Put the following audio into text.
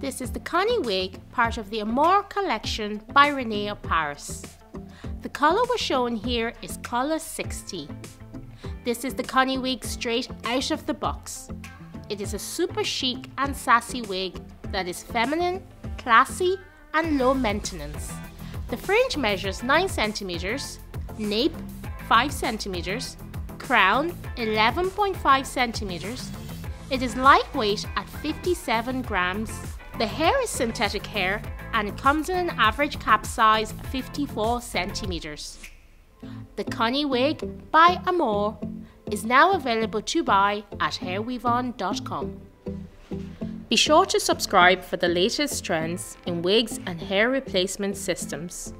This is the Connie wig, part of the Amore collection by Rene of Paris. The colour we're showing here is colour 60. This is the Connie wig straight out of the box. It is a super chic and sassy wig that is feminine, classy and low maintenance. The fringe measures 9 centimeters, nape 5 centimeters, crown 11.5 centimeters. It is lightweight at 57 grams. The hair is synthetic hair and comes in an average cap size 54 centimeters. The Connie wig by Amore is now available to buy at hairweavon.com. Be sure to subscribe for the latest trends in wigs and hair replacement systems.